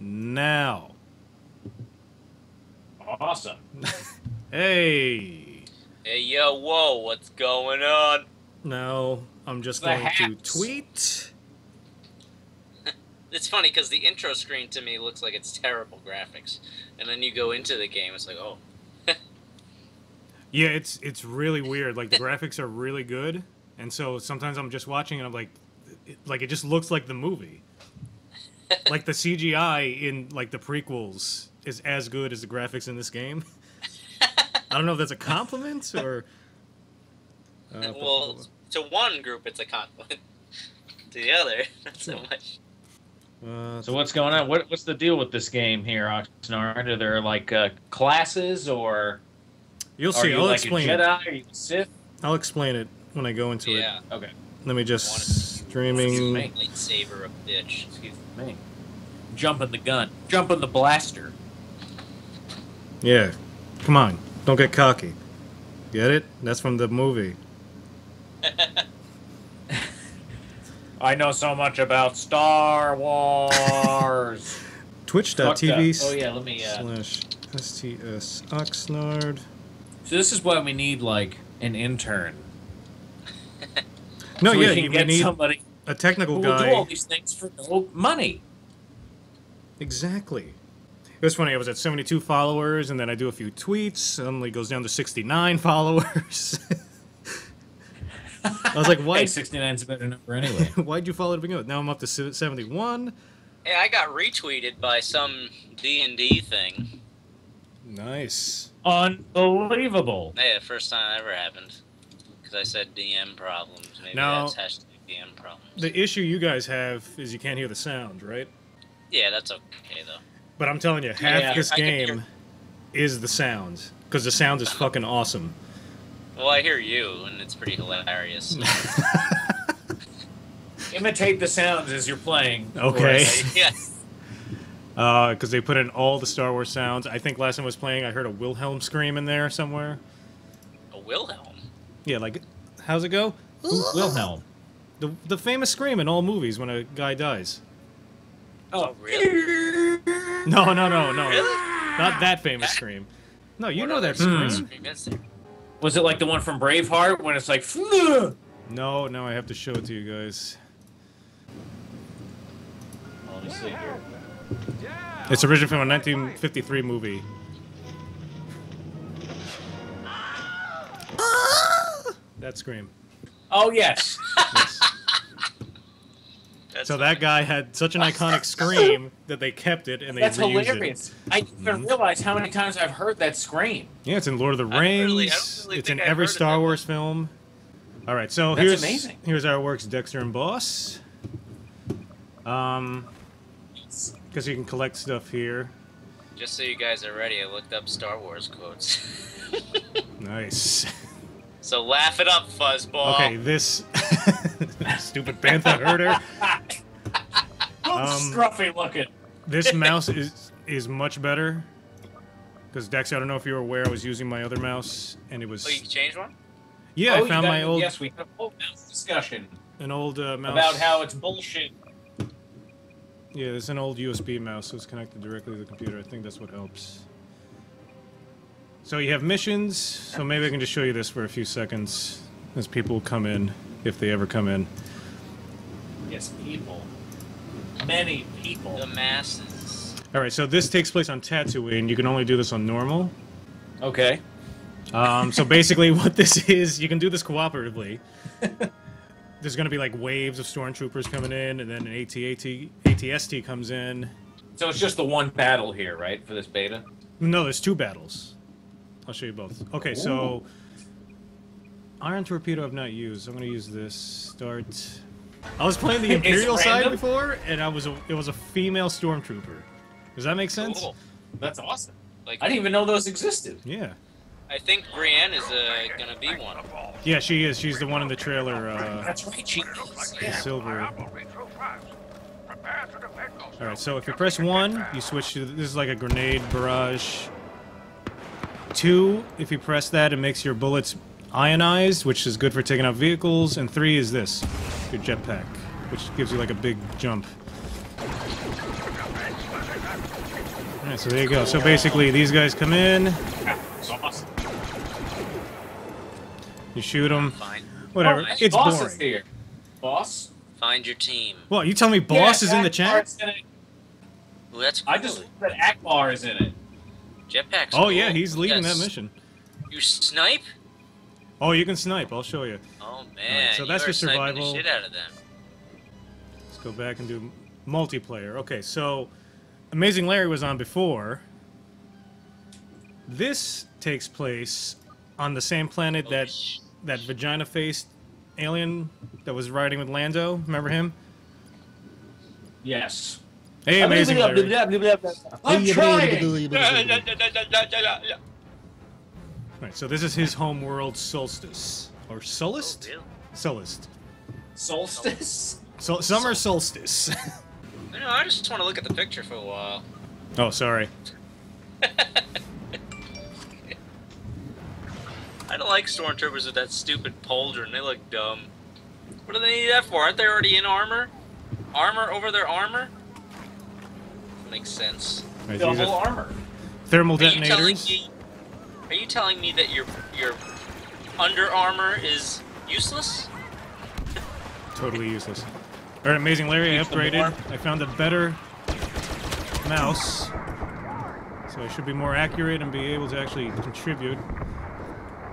now. Awesome. Hey. Hey, yo, whoa, what's going on? Now I'm just The going to tweet. It's funny because the intro screen to me looks like it's terrible graphics, and then you go into the game, it's like, oh, Yeah, it's it's really weird. Like the graphics are really good, and so sometimes I'm just watching and I'm like, it, like it just looks like the movie. Like the CGI in like the prequels is as good as the graphics in this game. I don't know if that's a compliment or. Uh, well, to one group it's a compliment, to the other, not so much. uh, So what's going on? What, what's the deal with this game here, Oxnard? Are there like uh, classes, or you'll are see. you I'll like explain a it. Are you Sith? I'll explain it when I go into Yeah, it. Yeah. Okay. Let me just Excuse streaming. me. lightsaber a bitch. Excuse me. Jumping the gun. Jumping the blaster. Yeah, come on, don't get cocky. Get it? That's from the movie. I know so much about Star Wars. Twitch.tv Fucked up. Oh yeah, let me. Uh... slash STS Oxnard. So this is why we need like an intern. No, so yeah, we can you get need somebody a who technical will do all these things for no money. Exactly. It was funny. I was at 72 followers, and then I do a few tweets. Suddenly goes down to 69 followers. I was like, why? Hey, 69 is a better number anyway. Why'd you follow to begin with? Now I'm up to 71. Hey, I got retweeted by some D and D thing. Nice. Unbelievable. Hey, the first time that ever happened, because I said DM problems. Maybe Now- that's hashtag DM problems. The issue you guys have is you can't hear the sound, right? Yeah, that's okay though. But I'm telling you, half Yeah, this I game hear- is the sound. Because the sound is fucking awesome. Well, I hear you, and it's pretty hilarious. Imitate the sounds as you're playing. Okay. yeah. Uh, because they put in all the Star Wars sounds. I think last time I was playing, I heard a Wilhelm scream in there somewhere. A Wilhelm. Yeah, like, how's it go? Wilhelm? The, the famous scream in all movies when a guy dies. Oh, Really? No, no, no, no. Really? Not that famous scream. No, you What know that scream. there? Was it like the one from Braveheart when it's like, "Flew"? No, no, I have to show it to you guys. Let me see here. It's originally from a 1953 movie. That scream. Oh yes. Yes. So that guy had such an iconic scream that they kept it and they That's reused hilarious. I didn't even realize how many times I've heard that scream. Yeah, it's in Lord of the I don't Rings. really- I don't really it's in think I've every heard of Star that Wars film. All right, so That's here's amazing. here's our works, Dexter and Boss. Um, because you can collect stuff here. Just so you guys are ready, I looked up Star Wars quotes. Nice. So laugh it up, fuzzball. Okay, this stupid panther herder. Um, Scruffy looking. This mouse is is much better. Because Dex, I don't know if you were aware, I was using my other mouse, and it was Oh, you changed one? yeah. Oh, I found my old Yes, we had a whole mouse discussion an old uh, mouse about how it's bullshit. yeah. It's an old USB mouse, so it's connected directly to the computer. I think that's what helps. So you have missions. So maybe I can just show you this for a few seconds as people come in, if they ever come in. Yes, people. Many people. The masses. All right, so this takes place on Tatooine. You can only do this on normal. Okay. Um, so basically, what this is, you can do this cooperatively. There's going to be like waves of stormtroopers coming in, and then an AT-AT, ATST comes in. So it's just the one battle here, right, for this beta? No, there's two battles. I'll show you both. Okay, so ion torpedo I've not used. I'm going to use this. Start. I was playing the Imperial side before, and I was a, it was a female stormtrooper. Does that make sense? Cool. That's awesome. Like, I didn't even know those existed. Yeah. I think Brienne is uh, gonna be one. Of all. Yeah, she is. She's the one in the trailer. Uh, That's right, she is. the Yeah. silver. All right, so if you press one, you switch to this is like a grenade barrage. Two, if you press that, it makes your bullets ionized, which is good for taking out vehicles. And three is this, your jetpack, which gives you like a big jump. Alright, so there you go. So basically, these guys come in, you shoot them, whatever. Oh, It's boss boring. is here. Boss? Find your team. Well, you tell me boss Yeah, is in the chat? in it. Ooh, that's cool. I just said Ackbar is in it. Jetpack's Oh cool. yeah, he's leading Yes. that mission. You snipe? Oh, you can snipe. I'll show you. Oh man, so you that's are for survival. the shit out of them. Let's go back and do multiplayer. Okay, so Amazing Larry was on before. This takes place on the same planet Holy that that vagina-faced alien that was riding with Lando. Remember him? Yes. Hey, Amazing Larry. I'm trying! Right, so this is his home world, Solstice or Oh, Sullust? really? Sullust. Solstice? So summer solstice. I know, I just want to look at the picture for a while. oh, sorry. I don't like stormtroopers with that stupid pauldron. They look dumb. What do they need that for? Aren't they already in armor? Armor over their armor? Makes sense. Right, these Double are armor. thermal Are you detonators. me? Are you telling me that your your under armor is useless? Totally useless. All right, Amazing Larry, I upgraded. I found a better mouse, so I should be more accurate and be able to actually contribute.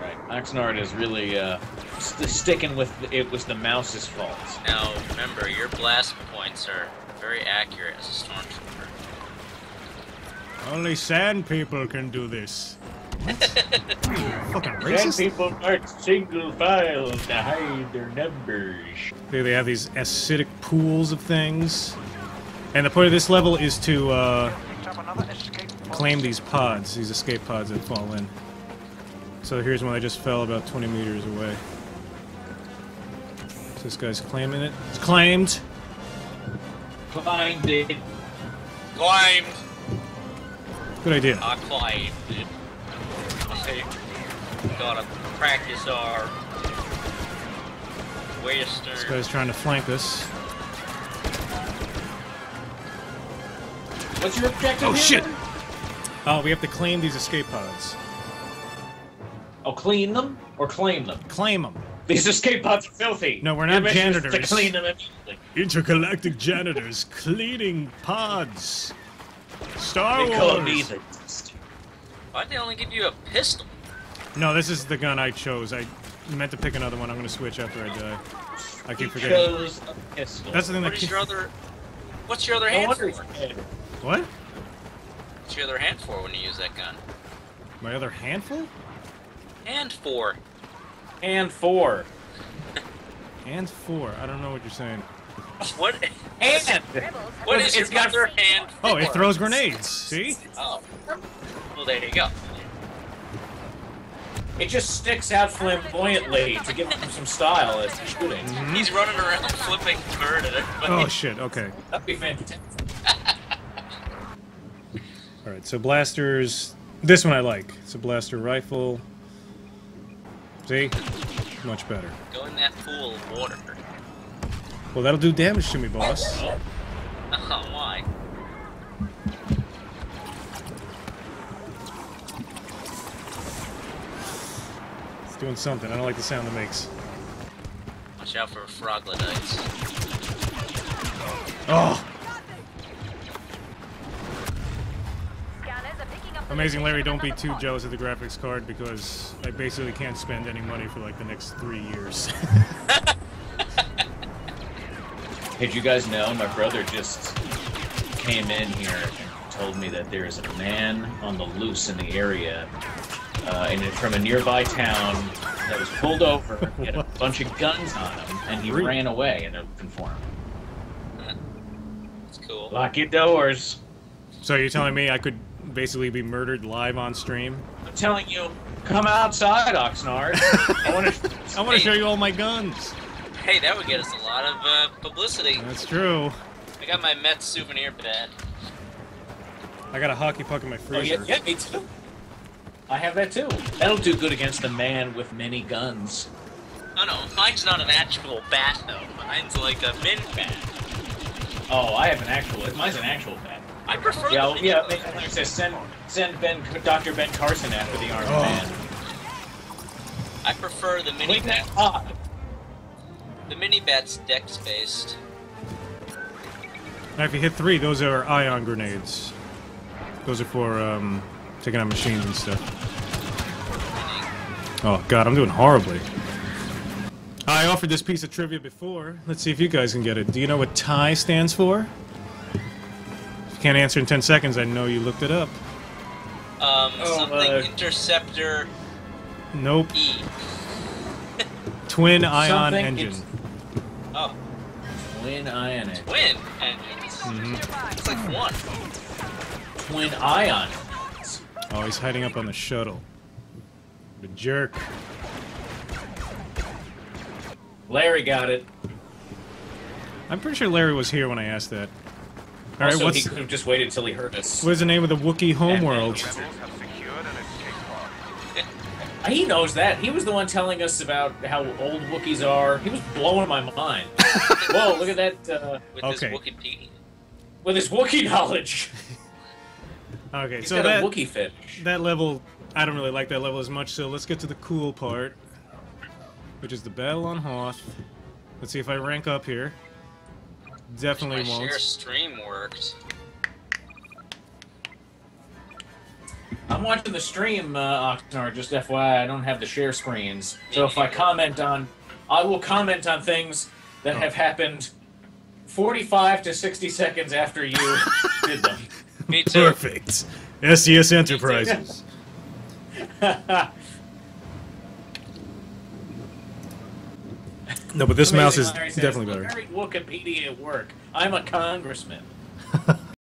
Right. Oxnard is really uh, st- sticking with it was the mouse's fault. Now remember, your blast points are very accurate as a stormtrooper. Only sand people can do this. Fucking Then racist. people march single file to hide their numbers. They they have these acidic pools of things, and the point of this level is to uh, claim these pods, these escape pods that fall in. So here's one I just fell about 20 meters away. So this guy's claiming it. It's claimed. Find it. Climbed. Good idea. I climbed it. Okay. Gotta practice our western. This guy's trying to flank us. What's your objective? Oh here? shit! Oh, we have to claim these escape pods. Oh, clean them or claim them. Claim them. These escape pods are filthy. No, we're not janitors. To janitors. clean them immediately. Intergalactic janitors cleaning pods. Star They Wars. me the. Why'd they only give you a pistol? No, this is the gun I chose. I meant to pick another one. I'm gonna switch after I die. I keep He forgetting. chose a pistol. That's the thing What that. is your other? What's your other no hand wonder for? he's dead. What? What's your other hand for when you use that gun? My other handful? Hand for. And four. And four. I don't know what you're saying. What? And. What It's- is your it's got- other hand? Oh, it throws grenades. See? Oh. Well, there you go. It just sticks out flamboyantly to give him some style as he's shooting. Mm-hmm. He's running around flipping bird at everybody. Oh shit. Okay. That'd be fantastic. All right. So blasters. This one I like. It's a blaster rifle. See? Much better. Go in that pool of water. Well, that'll do damage to me, boss. Oh, Oh, why? It's doing something. I don't like the sound it makes. Watch out for froglodytes. Oh! Amazing Larry, don't be too jealous of the graphics card because I basically can't spend any money for like the next three years. Did you guys know my brother just came in here and told me that there is a man on the loose in the area, uh, and from a nearby town that was pulled over. He had a bunch of guns on him, and he Really? ran away, and they're looking for him. It's cool. Lock your doors. so you're telling me I could basically be murdered live on stream? I'm telling you, come outside, Oxnard. I want to. I want to show you all my guns. Hey, that would get us a lot of uh, publicity. That's true. I got my Mets souvenir pad. I got a hockey puck in my freezer. Oh freezer. yeah, yeah, me too. I have that too. That'll do good against the man with many guns. Oh no, mine's not an actual bat though. Mine's like a min bat. Oh, I have an actual. Mine's an actual bat. I prefer Yeah, the well, mini yeah. boat. Like I said, send send Ben Dr. Ben Carson after the Army Oh. Man. I prefer the mini Wait, that bats. Odd. The mini bats dex based. Now, if you hit three, those are ion grenades. Those are for um, taking out machines and stuff. Oh god, I'm doing horribly. I offered this piece of trivia before. Let's see if you guys can get it. Do you know what TIE stands for? If you can't answer in 10 seconds, I know you looked it up. Um, Oh, something uh, interceptor Nope. E. Twin ion Something, engine. It's- Twin ion. twin engines. Mhm. It's like one. Twin ion. Oh, he's hiding up on the shuttle. The jerk. Larry got it. I'm pretty sure Larry was here when I asked that. Alright, also, what's he could have just waited till he heard us. what is the name of the Wookiee homeworld? He knows that. He was the one telling us about how old Wookiees are. He was blowing my mind. Whoa, look at that uh, With Okay. his Wikipedia. with his Wookiee knowledge. Okay, He's so got that a Wookiee fetish. that level, I don't really like that level as much. So let's get to the cool part, which is the battle on Hoth. Let's see if I rank up here. Definitely My won't. share stream worked. I'm watching the stream, uh, Oxnard, just FYI, I don't have the share screens. So if I comment on, I will comment on things that Oh. have happened 45 to 60 seconds after you did them. Me too. Perfect. SES Enterprises. No, but this mouse is Amazing Larry says, definitely better. I read Wikipedia at work. I'm a congressman.